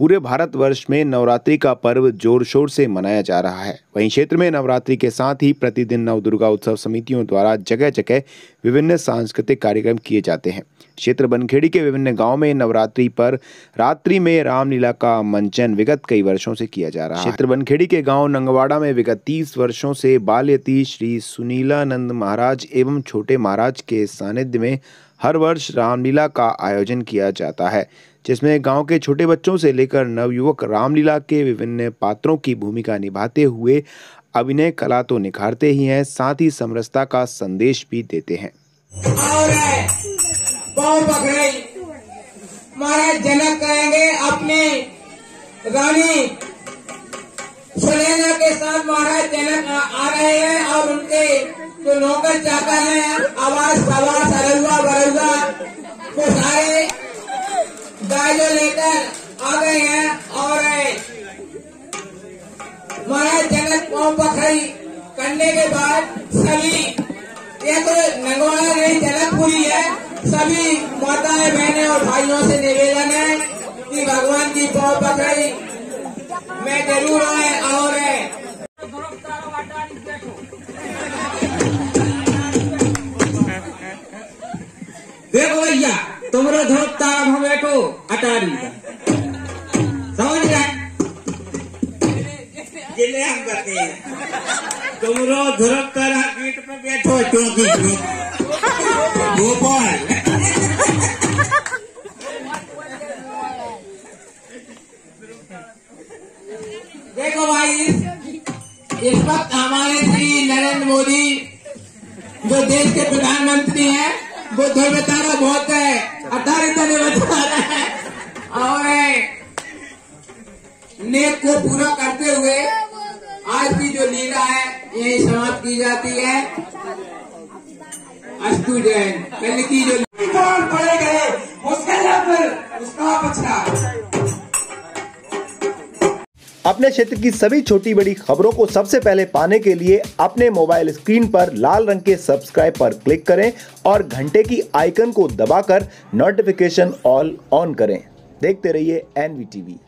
पूरे भारतवर्ष में नवरात्रि का पर्व ज़ोर शोर से मनाया जा रहा है। वहीं क्षेत्र में नवरात्रि के साथ ही प्रतिदिन नव दुर्गा उत्सव समितियों द्वारा जगह जगह विभिन्न सांस्कृतिक कार्यक्रम किए जाते हैं। क्षेत्र बनखेड़ी के विभिन्न गाँव में नवरात्रि पर रात्रि में रामलीला का मंचन विगत कई वर्षों से किया जा रहा है। क्षेत्र बनखेड़ी के गाँव नंगवाड़ा में विगत तीस वर्षों से बाल्यती श्री सुनीलानंद महाराज एवं छोटे महाराज के सानिध्य में हर वर्ष रामलीला का आयोजन किया जाता है। जिसमें गाँव के छोटे बच्चों से लेकर नवयुवक रामलीला के विभिन्न पात्रों की भूमिका निभाते हुए अभिनय कला तो निखारते ही हैं साथ ही समरसता का संदेश भी देते हैं। महाराज जनक कहेंगे अपने रानी सुनैना के साथ महाराज जनक आ, रहे हैं और उनके जो नौकर चाकर हैं आवाज़ सवास अरुआ बरुआ वो सारे गाजो लेकर आ गए हैं और महाराज जनक पाँव पकड़ी। करने के बाद सभी ये तो नगवाड़ा नहीं जनकपुरी है। सभी माताएँ, बहनें और भाइयों से निवेदन है कि भगवान की पाँव पकड़ी। मैं ज़रूर आए और देखो भैया तुमरो धूप तारा हम बैठो अटारी का समझ गए ज़िले हम करते हैं तुमरो ध्रुव तारा कीट पे बैठो चौकी भोपाल देखो भाई इस वक्त हमारे श्री नरेंद्र मोदी जो देश के प्रधानमंत्री हैं वो बेचारा बहुत है, अठारह ने बता रहे हैं। और नेक को पूरा करते हुए आज की जो लीला है, यही समाप्त की जाती है। अस्तु जैन, कल की जो पड़े गए उसके लिए फिर उसका बचना अपने क्षेत्र की सभी छोटी बड़ी खबरों को सबसे पहले पाने के लिए अपने मोबाइल स्क्रीन पर लाल रंग के सब्सक्राइब पर क्लिक करें और घंटे की आइकन को दबाकर नोटिफिकेशन ऑल ऑन करें। देखते रहिए एनवीटीवी।